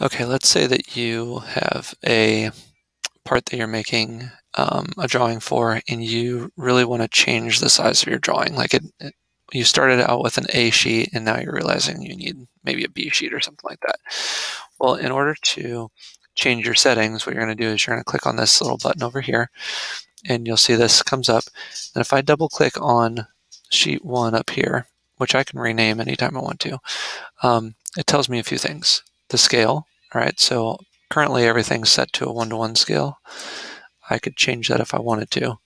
Okay, let's say that you have a part that you're making um, a drawing for and you really want to change the size of your drawing. Like it, it, you started out with an A sheet and now you're realizing you need maybe a B sheet or something like that. Well, in order to change your settings, what you're going to do is you're going to click on this little button over here and you'll see this comes up. And if I double click on sheet one up here, which I can rename anytime I want to, um, it tells me a few things the scale. Right, so currently everything's set to a one-to-one scale. I could change that if I wanted to. All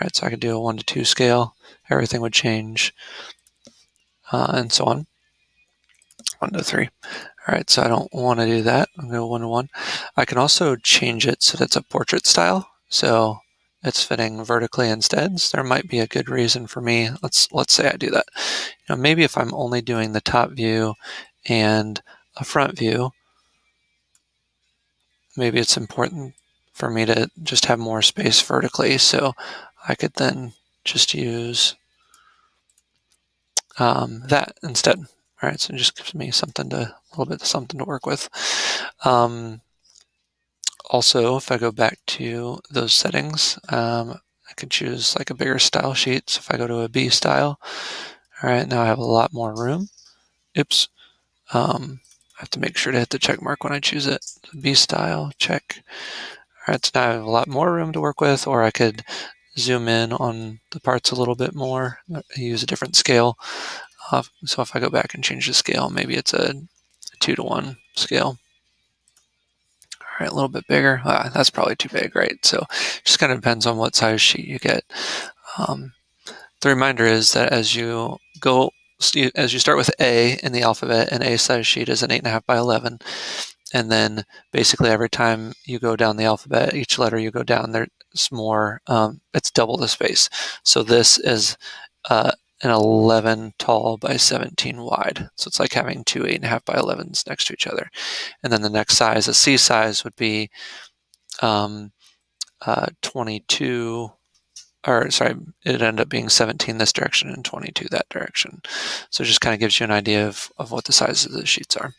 right, so I could do a one to two scale. Everything would change, uh, and so on. One to three. All right, so I don't want to do that. I'm going to one to one. I can also change it so that's a portrait style. So it's fitting vertically instead. So there might be a good reason for me. Let's let's say I do that. You know, maybe if I'm only doing the top view and a front view, maybe it's important for me to just have more space vertically. So I could then just use um, that instead. All right, so it just gives me something to a little bit something to work with. Um, also, if I go back to those settings, um, I can choose like a bigger style sheet. So if I go to a B style, all right, now I have a lot more room. Oops. Um, have to make sure to hit the check mark when I choose it. B style, check. All right, so now I have a lot more room to work with, or I could zoom in on the parts a little bit more, use a different scale. Uh, so if I go back and change the scale, maybe it's a, two to one scale. All right, a little bit bigger. Ah, that's probably too big, right? So it just kind of depends on what size sheet you get. Um, the reminder is that as you go as you start with A in the alphabet, an A size sheet is an 8.5 by 11. And then basically every time you go down the alphabet, each letter you go down, there's more, um, it's double the space. So this is uh, an 11 tall by 17 wide. So it's like having two 8.5 by 11s next to each other. And then the next size, a C size, would be um, uh, 22 or sorry, it ended up being 17 this direction and 22 that direction. So it just kind of gives you an idea of, of what the sizes of the sheets are.